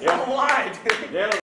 Yeah. Why, dude? Yeah.